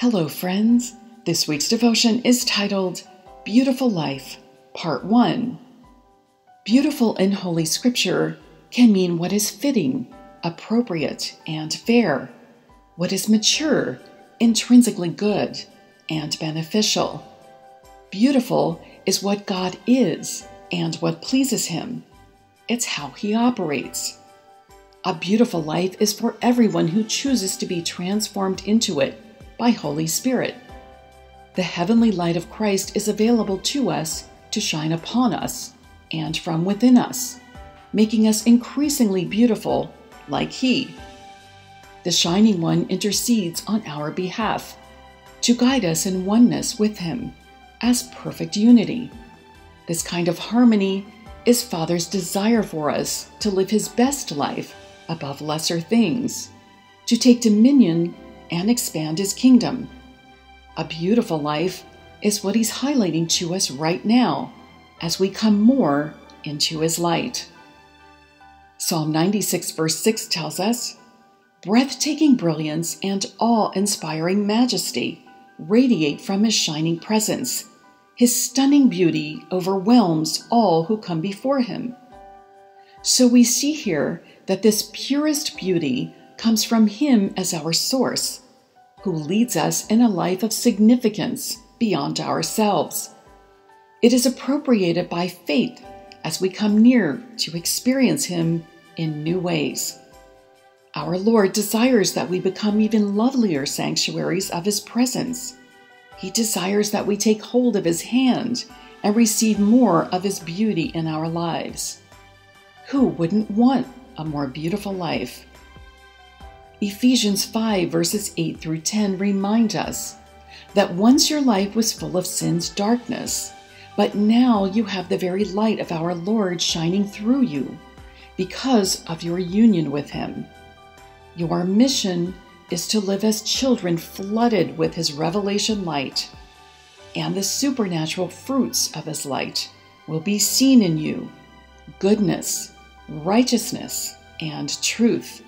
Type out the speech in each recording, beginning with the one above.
Hello, friends. This week's devotion is titled Beautiful Life, Part 1. Beautiful in Holy Scripture can mean what is fitting, appropriate, and fair, what is mature, intrinsically good, and beneficial. Beautiful is what God is and what pleases Him. It's how He operates. A beautiful life is for everyone who chooses to be transformed into it by Holy Spirit. The heavenly light of Christ is available to us to shine upon us and from within us, making us increasingly beautiful like He. The Shining One intercedes on our behalf to guide us in oneness with Him as perfect unity. This kind of harmony is Father's desire for us to live His best life above lesser things, to take dominion and expand his kingdom. A beautiful life is what he's highlighting to us right now as we come more into his light. Psalm 96, verse 6 tells us breathtaking brilliance and awe inspiring majesty radiate from his shining presence. His stunning beauty overwhelms all who come before him. So we see here that this purest beauty comes from Him as our source, who leads us in a life of significance beyond ourselves. It is appropriated by faith as we come near to experience Him in new ways. Our Lord desires that we become even lovelier sanctuaries of His presence. He desires that we take hold of His hand and receive more of His beauty in our lives. Who wouldn't want a more beautiful life? Ephesians 5, verses 8 through 10 remind us that once your life was full of sin's darkness, but now you have the very light of our Lord shining through you because of your union with Him. Your mission is to live as children flooded with His revelation light, and the supernatural fruits of His light will be seen in you goodness, righteousness, and truth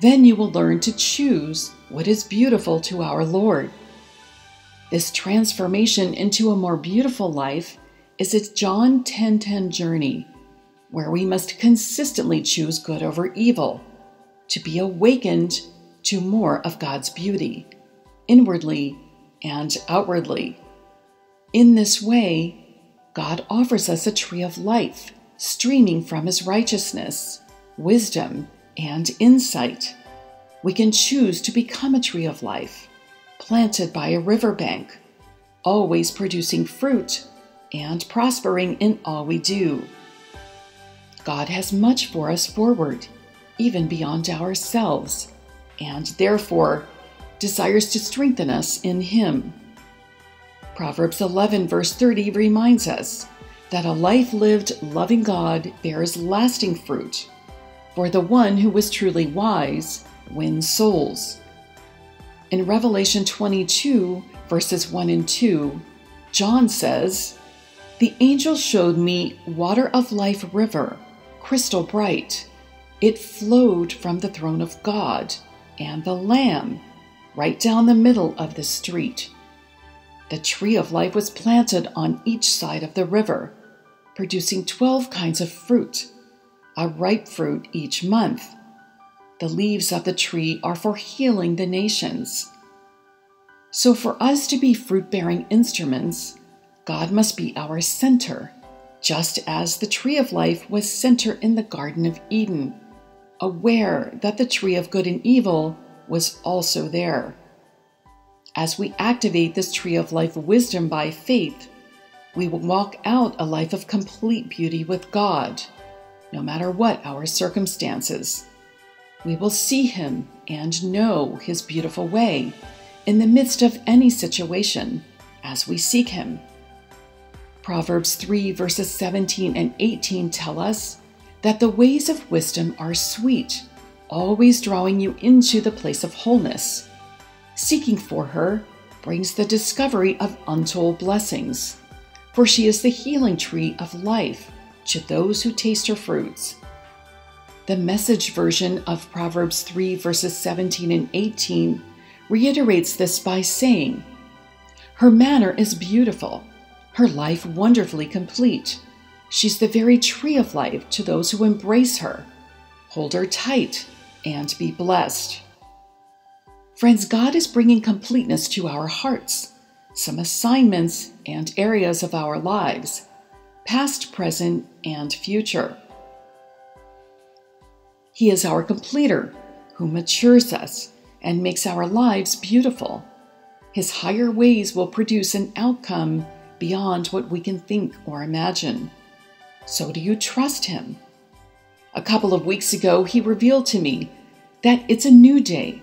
then you will learn to choose what is beautiful to our Lord. This transformation into a more beautiful life is its John 10:10 10, journey where we must consistently choose good over evil to be awakened to more of God's beauty inwardly and outwardly. In this way, God offers us a tree of life streaming from his righteousness, wisdom, and insight. We can choose to become a tree of life, planted by a riverbank, always producing fruit and prospering in all we do. God has much for us forward, even beyond ourselves, and therefore desires to strengthen us in Him. Proverbs 11, verse 30 reminds us that a life lived loving God bears lasting fruit for the one who was truly wise wins souls. In Revelation 22, verses 1 and 2, John says, The angel showed me water of life river, crystal bright. It flowed from the throne of God and the Lamb, right down the middle of the street. The tree of life was planted on each side of the river, producing 12 kinds of fruit a ripe fruit each month. The leaves of the tree are for healing the nations. So, for us to be fruit bearing instruments, God must be our center, just as the tree of life was center in the Garden of Eden, aware that the tree of good and evil was also there. As we activate this tree of life wisdom by faith, we will walk out a life of complete beauty with God no matter what our circumstances. We will see Him and know His beautiful way in the midst of any situation as we seek Him. Proverbs 3 verses 17 and 18 tell us that the ways of wisdom are sweet, always drawing you into the place of wholeness. Seeking for her brings the discovery of untold blessings, for she is the healing tree of life to those who taste her fruits. The message version of Proverbs 3, verses 17 and 18 reiterates this by saying, Her manner is beautiful, her life wonderfully complete. She's the very tree of life to those who embrace her. Hold her tight and be blessed. Friends, God is bringing completeness to our hearts, some assignments and areas of our lives, past, present, and future. He is our completer who matures us and makes our lives beautiful. His higher ways will produce an outcome beyond what we can think or imagine. So, do you trust Him? A couple of weeks ago, He revealed to me that it's a new day.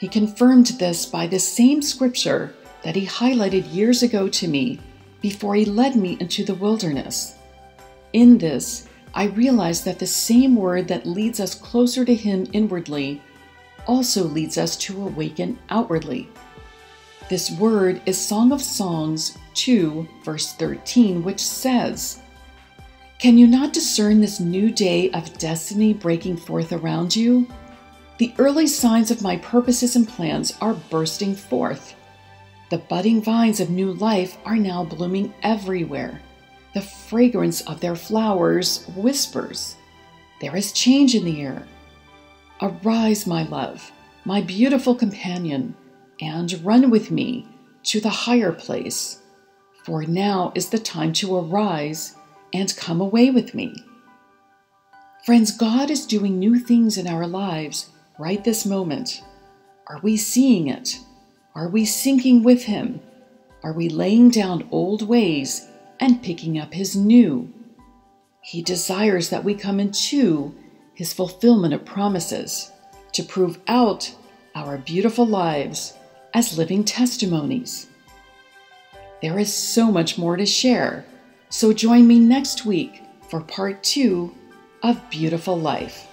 He confirmed this by the same scripture that He highlighted years ago to me before He led me into the wilderness. In this, I realized that the same word that leads us closer to Him inwardly also leads us to awaken outwardly. This word is Song of Songs 2, verse 13, which says, Can you not discern this new day of destiny breaking forth around you? The early signs of my purposes and plans are bursting forth. The budding vines of new life are now blooming everywhere. The fragrance of their flowers whispers. There is change in the air. Arise, my love, my beautiful companion, and run with me to the higher place, for now is the time to arise and come away with me. Friends, God is doing new things in our lives right this moment. Are we seeing it? Are we sinking with Him? Are we laying down old ways and picking up His new? He desires that we come into his fulfillment of promises, to prove out our beautiful lives as living testimonies. There is so much more to share, so join me next week for part two of Beautiful Life.